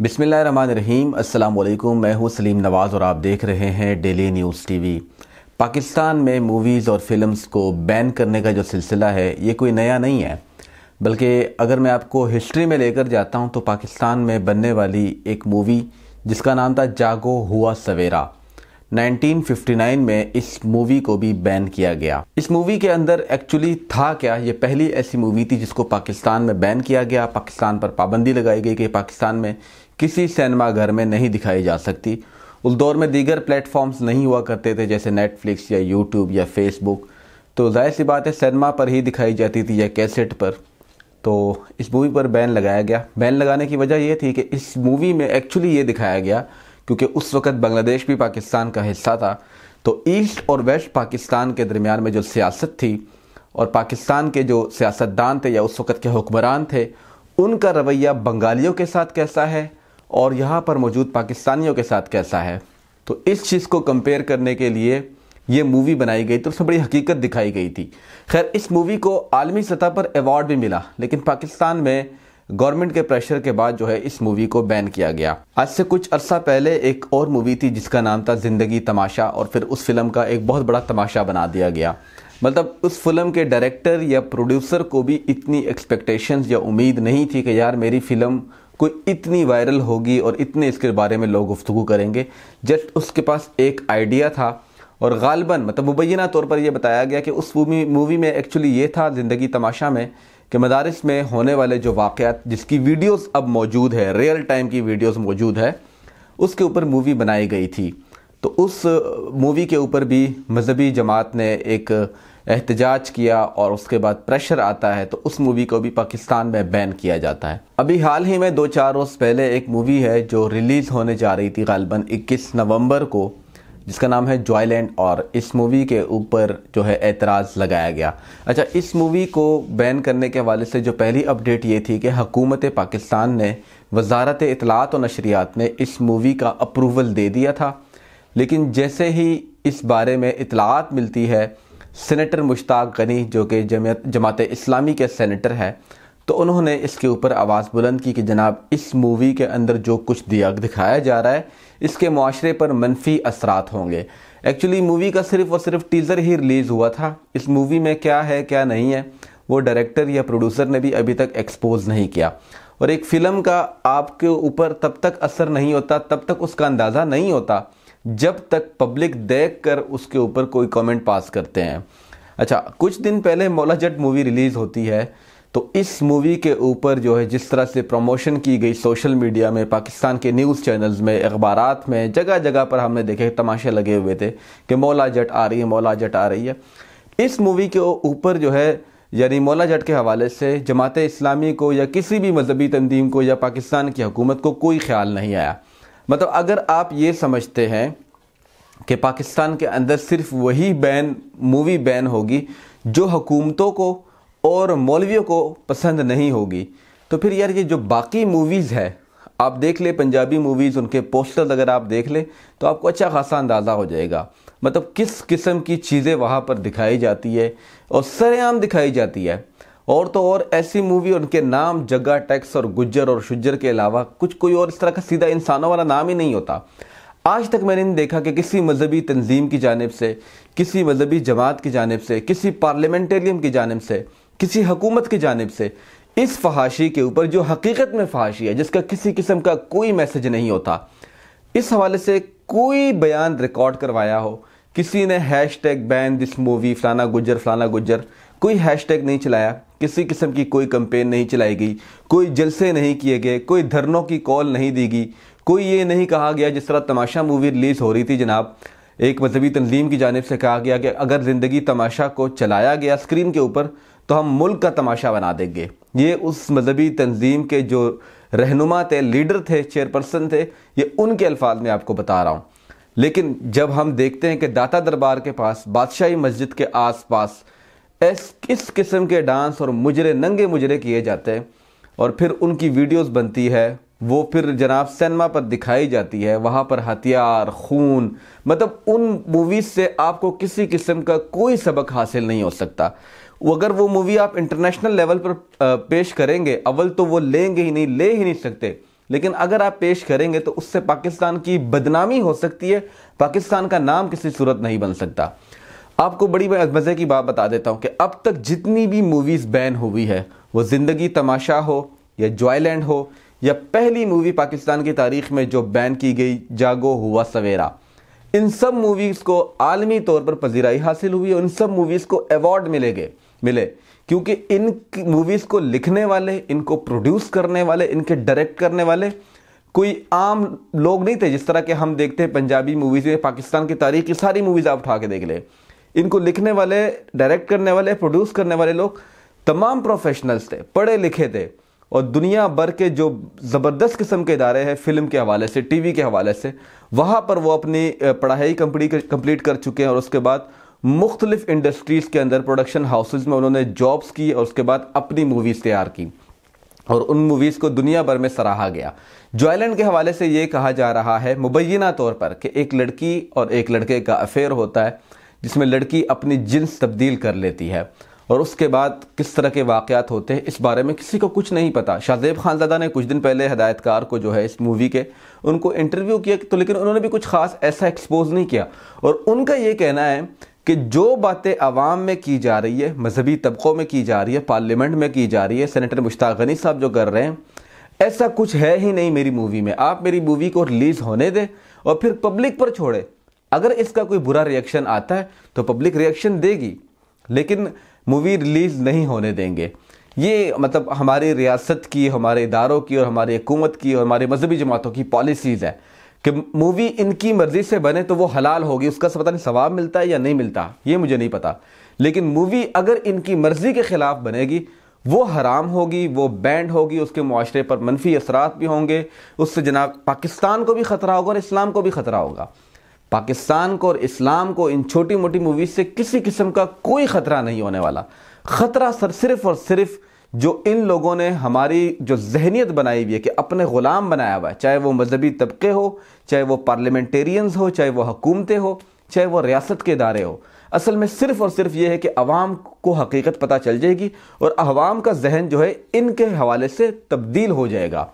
बिसमीम अल्लाम मैं हूँ सलीम नवाज़ और आप देख रहे हैं डेली न्यूज़ टीवी। पाकिस्तान में मूवीज़ और फिल्म्स को बैन करने का जो सिलसिला है, ये कोई नया नहीं है। बल्कि अगर मैं आपको हिस्ट्री में लेकर जाता हूँ तो पाकिस्तान में बनने वाली एक मूवी, जिसका नाम था जागो हुआ सवेरा 1959 में इस मूवी को भी बैन किया गया। इस मूवी के अंदर एक्चुअली था क्या? ये पहली ऐसी मूवी थी जिसको पाकिस्तान में बैन किया गया। पाकिस्तान पर पाबंदी लगाई गई कि पाकिस्तान में किसी सिनेमा घर में नहीं दिखाई जा सकती। उस दौर में दीगर प्लेटफॉर्म्स नहीं हुआ करते थे, जैसे नेटफ्लिक्स या यूट्यूब या फेसबुक तो ज़ाहिर सी बात है, सिनेमा पर ही दिखाई जाती थी या कैसेट पर। तो इस मूवी पर बैन लगाया गया। बैन लगाने की वजह यह थी कि इस मूवी में एक्चुअली ये दिखाया गया, क्योंकि उस वक़्त बांग्लादेश भी पाकिस्तान का हिस्सा था। तो ईस्ट और वेस्ट पाकिस्तान के दरमियान में जो सियासत थी और पाकिस्तान के जो सियासतदान थे या उस वक़्त के हुक्मरान थे, उनका रवैया बंगालियों के साथ कैसा है? और यहाँ पर मौजूद पाकिस्तानियों के साथ कैसा है? तो इस चीज़ को कंपेयर करने के लिए ये मूवी बनाई गई तो उसमें बड़ी हकीकत दिखाई गई थी। खैर, इस मूवी को आलमी सतह पर अवार्ड भी मिला, लेकिन पाकिस्तान में गवर्नमेंट के प्रेशर के बाद जो है इस मूवी को बैन किया गया। आज से कुछ अरसा पहले एक और मूवी थी जिसका नाम था ज़िंदगी तमाशा और फिर उस फ़िल्म का एक बहुत बड़ा तमाशा बना दिया गया। मतलब उस फ़िल्म के डायरेक्टर या प्रोड्यूसर को भी इतनी एक्सपेक्टेशंस या उम्मीद नहीं थी कि यार मेरी फ़िल्म कोई इतनी वायरल होगी और इतने इसके बारे में लोग गुफ्तु करेंगे। जस्ट उसके पास एक आइडिया था और गालबन मतलब मुबैना तौर पर यह बताया गया कि उस मूवी मूवी में एक्चुअली ये था ज़िंदगी तमाशा में कि मदारस में होने वाले जो वाक़ात जिसकी वीडियोस अब मौजूद है रियल टाइम की वीडियोस मौजूद है, उसके ऊपर मूवी बनाई गई थी। तो उस मूवी के ऊपर भी मजहबी जमात ने एक एहतजाज किया और उसके बाद प्रेशर आता है तो उस मूवी को भी पाकिस्तान में बैन किया जाता है। अभी हाल ही में दो चार रोज़ पहले एक मूवी है जो रिलीज़ होने जा रही थी गालबन 21 नवंबर को, जिसका नाम है जॉयलैंड और इस मूवी के ऊपर जो है एतराज़ लगाया गया। अच्छा इस मूवी को बैन करने के हवाले से जो पहली अपडेट ये थी कि हकूमत पाकिस्तान ने वजारत इतलात और नशरियात ने इस मूवी का अप्रूवल दे दिया था। लेकिन जैसे ही इस बारे में इतलात मिलती है सेनेटर मुश्ताक गनी, जो कि जमात इस्लामी के सेनेटर है तो उन्होंने इसके ऊपर आवाज़ बुलंद की कि जनाब, इस मूवी के अंदर जो कुछ दिया, दिखाया जा रहा है, इसके माशरे पर मनफी असरात होंगे। एक्चुअली मूवी का सिर्फ़ और सिर्फ़ टीज़र ही रिलीज़ हुआ था। इस मूवी में क्या है, क्या नहीं है, वो डायरेक्टर या प्रोड्यूसर ने भी अभी तक एक्सपोज नहीं किया। और एक फ़िल्म का आपके ऊपर तब तक असर नहीं होता, तब तक उसका अंदाज़ा नहीं होता। जब तक पब्लिक देख कर उसके ऊपर कोई कमेंट पास करते हैं। अच्छा कुछ दिन पहले मौला जट मूवी रिलीज़ होती है तो इस मूवी के ऊपर जो है, जिस तरह से प्रमोशन की गई सोशल मीडिया में, पाकिस्तान के न्यूज़ चैनल्स में अखबार में जगह जगह पर हमने देखे, तमाशे लगे हुए थे कि मौला जट आ रही है, मौला जट आ रही है। इस मूवी के ऊपर जो है, यानी मौला जट के हवाले से जमात इस्लामी को या किसी भी मजहबी तंजीम को या पाकिस्तान की हुकूमत को कोई ख्याल नहीं आया। मतलब अगर आप ये समझते हैं कि पाकिस्तान के अंदर सिर्फ़ वही बैन, मूवी बैन होगी जो हुकूमतों को और मौलवियों को पसंद नहीं होगी। तो फिर यार ये जो बाकी मूवीज़ है, आप देख ले पंजाबी मूवीज़ उनके पोस्टर्स अगर आप देख ले तो आपको अच्छा खासा अंदाज़ा हो जाएगा। मतलब किस किस्म की चीज़ें वहाँ पर दिखाई जाती है और सरेआम दिखाई जाती है। और तो और ऐसी मूवी उनके नाम, जगह टैक्स और गुज्जर और शुजर के अलावा कुछ कोई और इस तरह का सीधा इंसानों वाला नाम ही नहीं होता। आज तक मैंने नहीं देखा कि किसी मजहबी तंजीम की जानब से, किसी मजहबी जमात की जानब से, किसी पार्लियामेंटेरियम की जानब से, किसी हुकूमत की जानब से, इस फहाशी के ऊपर जो हकीकत में फहाशी है, जिसका किसी किस्म का कोई मैसेज नहीं होता, इस हवाले से कोई बयान रिकॉर्ड करवाया हो, किसी ने hash tag ban this movie फलाना गुजर फलाना गुजर कोई हैश टैग नहीं चलाया। किसी किस्म की कोई कंपेन नहीं चलाई गई, कोई जलसे नहीं किए गए, कोई धरनों की कॉल नहीं दी गई, कोई ये नहीं कहा गया जिस तरह तमाशा मूवी रिलीज़ हो रही थी जनाब। एक मजहबी तंजीम की जानब से कहा गया कि अगर ज़िंदगी तमाशा को चलाया गया स्क्रीन के ऊपर तो हम मुल्क का तमाशा बना देंगे। ये उस मजहबी तंजीम के जो रहनुमा थे लीडर थे चेयरपर्सन थे, ये उनके अल्फाज में आपको बता रहा हूँ। लेकिन जब हम देखते हैं कि दाता दरबार के पास, बादशाही मस्जिद के आस पास इस किस किस्म के डांस और मुजरे, नंगे मुजरे किए जाते हैं। और फिर उनकी वीडियोस बनती है, वो फिर जनाब सिनेमा पर दिखाई जाती है, वहाँ पर हथियार, खून मतलब उन मूवीज़ से आपको किसी किस्म का कोई सबक हासिल नहीं हो सकता। अगर वो मूवी आप इंटरनेशनल लेवल पर पेश करेंगे, अव्वल तो वो लेंगे ही नहीं, ले ही नहीं सकते। लेकिन अगर आप पेश करेंगे तो उससे पाकिस्तान की बदनामी हो सकती है, पाकिस्तान का नाम किसी सूरत नहीं बन सकता। आपको बड़ी मज़े की बात बता देता हूँ कि अब तक जितनी भी मूवीज़ बैन हुई है, वो ज़िंदगी तमाशा हो या जॉयलैंड हो, या पहली मूवी पाकिस्तान की तारीख में जो बैन की गई, जागो हुआ सवेरा। इन सब मूवीज़ को आलमी तौर पर पजीराई हासिल हुई और इन सब मूवीज़ को अवार्ड गए, मिले। क्योंकि इन मूवीज़ को लिखने वाले, इनको प्रोड्यूस करने वाले, इनके डायरेक्ट करने वाले कोई आम लोग नहीं थे, जिस तरह के हम देखते हैं पंजाबी मूवीज़ में पाकिस्तान की तारीख की सारी मूवीज़ आप उठा के देख ले। इनको लिखने वाले डायरेक्ट करने वाले प्रोड्यूस करने वाले लोग तमाम प्रोफेशनल्स थे, पढ़े लिखे थे। और दुनिया भर के जो ज़बरदस्त किस्म के इदारे हैं फ़िल्म के हवाले से टीवी के हवाले से, वहाँ पर वो अपनी पढ़ाई कंप्लीट कर चुके हैं। और उसके बाद मुख्तलिफ़ इंडस्ट्रीज़ के अंदर प्रोडक्शन हाउसेज में उन्होंने जॉब्स की और उसके बाद अपनी मूवीज़ तैयार की। और उन मूवीज़ को दुनिया भर में सराहा गया। जॉयलैंड के हवाले से ये कहा जा रहा है, मुबैना तौर पर कि एक लड़की और एक लड़के का अफेयर होता है। जिसमें लड़की अपनी जिन्स तब्दील कर लेती है। और उसके बाद किस तरह के वाक़ात होते हैं, इस बारे में किसी को कुछ नहीं पता। शाहजेब खानजादा ने कुछ दिन पहले हदायतकार को जो है इस मूवी के, उनको इंटरव्यू किया तो लेकिन उन्होंने भी कुछ ख़ास ऐसा एक्सपोज नहीं किया। और उनका ये कहना है कि जो बातें आवाम में की जा रही है, मजहबी तबक़ों में की जा रही है, पार्लियामेंट में की जा रही है सेनेटर मुश्ताक गनी साहब जो कर रहे हैं, ऐसा कुछ है ही नहीं मेरी मूवी में। आप मेरी मूवी को रिलीज़ होने दें और फिर पब्लिक पर छोड़े। अगर इसका कोई बुरा रिएक्शन आता है तो पब्लिक रिएक्शन देगी, लेकिन मूवी रिलीज़ नहीं होने देंगे। ये मतलब हमारी रियासत की, हमारे इदारों की और हमारी हुकूमत की और हमारे मजहबी जमातों की पॉलिसीज़ है कि मूवी इनकी मर्ज़ी से बने तो वो हलाल होगी, उसका पता नहीं सवाब मिलता है या नहीं मिलता, ये मुझे नहीं पता। लेकिन मूवी अगर इनकी मर्ज़ी के ख़िलाफ़ बनेगी, वो हराम होगी, वो बैंड होगी, उसके माशरे पर मनफी असरात भी होंगे, उससे जनाब पाकिस्तान को भी ख़तरा होगा और इस्लाम को भी ख़तरा होगा। पाकिस्तान को और इस्लाम को इन छोटी मोटी मूवीज़ से किसी किस्म का कोई ख़तरा नहीं होने वाला। ख़तरा सर, सिर्फ़ और सिर्फ़ जो इन लोगों ने हमारी जो जहनीत बनाई हुई है कि अपने ग़ुलाम बनाया हुआ है, चाहे वो मजहबी तबके हो, चाहे वो पार्लियामेंटेरियंस हो, चाहे वो हुकूमतें हो, चाहे वो रियासत के इदारे हो। असल में सिर्फ़ और सिर्फ़ ये है कि अवाम को हकीकत पता चल जाएगी और अवाम का जहन जो है इनके हवाले से तब्दील हो जाएगा।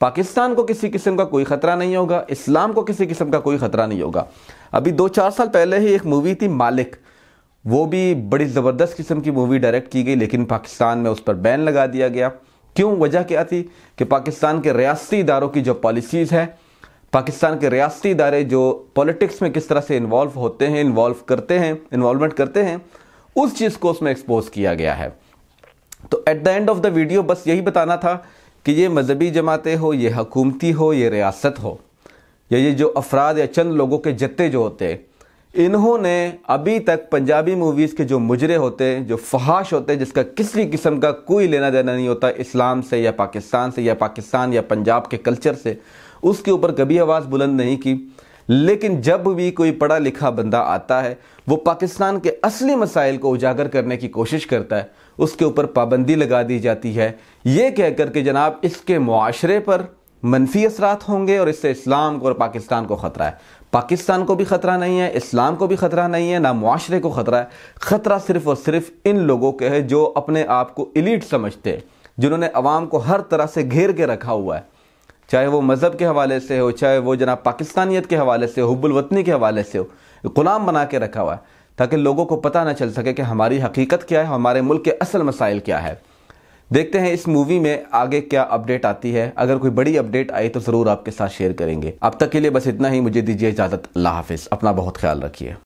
पाकिस्तान को किसी किस्म का कोई ख़तरा नहीं होगा, इस्लाम को किसी किस्म का कोई ख़तरा नहीं होगा। अभी दो चार साल पहले ही एक मूवी थी, मालिक। वो भी बड़ी ज़बरदस्त किस्म की मूवी डायरेक्ट की गई, लेकिन पाकिस्तान में उस पर बैन लगा दिया गया। क्यों? वजह क्या थी? कि पाकिस्तान के रियासती इदारों की जो पॉलिसीज़ है, पाकिस्तान के रियासती इदारे जो पॉलिटिक्स में किस तरह से इन्वॉल्व होते हैं इन्वॉल्व करते हैं इन्वॉल्वमेंट करते हैं, उस चीज़ को उसमें एक्सपोज किया गया है। तो at the end of the video बस यही बताना था कि ये मजहबी जमातें हो, ये हकूमती हो, ये रियासत हो, या ये जो अफराद या चंद लोगों के जत्ते जो होते हैं इन्होंने अभी तक पंजाबी मूवीज़ के जो मुजरे होते हैं जो फहाश होते हैं जिसका किसी किस्म का कोई लेना देना नहीं होता, इस्लाम से या पाकिस्तान से, या पाकिस्तान या पंजाब के कल्चर से, उसके ऊपर कभी आवाज़ बुलंद नहीं की। लेकिन जब भी कोई पढ़ा लिखा बंदा आता है, वो पाकिस्तान के असली मसाइल को उजागर करने की कोशिश करता है उसके ऊपर पाबंदी लगा दी जाती है। ये कहकर के जनाब, इसके माशरे पर मनफी असरात होंगे और इससे इस्लाम को और पाकिस्तान को ख़तरा है। पाकिस्तान को भी ख़तरा नहीं है, इस्लाम को भी ख़तरा नहीं है, ना मुआशरे को ख़तरा है। ख़तरा सिर्फ़ और सिर्फ़ इन लोगों के है जो अपने आप को इलीट समझते हैं, जिन्होंने अवाम को हर तरह से घेर के रखा हुआ है। चाहे वो मज़हब के हवाले से हो, चाहे वो जनाब पाकिस्तानियत के हवाले से हो हुब्बुलवतनी के हवाले से हो, ग़ुलाम बना के रखा हुआ है। ताकि लोगों को पता ना चल सके कि हमारी हकीकत क्या है, हमारे मुल्क के असल मसाइल क्या है। देखते हैं इस मूवी में आगे क्या अपडेट आती है। अगर कोई बड़ी अपडेट आई तो ज़रूर आपके साथ शेयर करेंगे। अब तक के लिए बस इतना ही। मुझे दीजिए इजाज़त। अल्लाह हाफिज़। अपना बहुत ख्याल रखिए।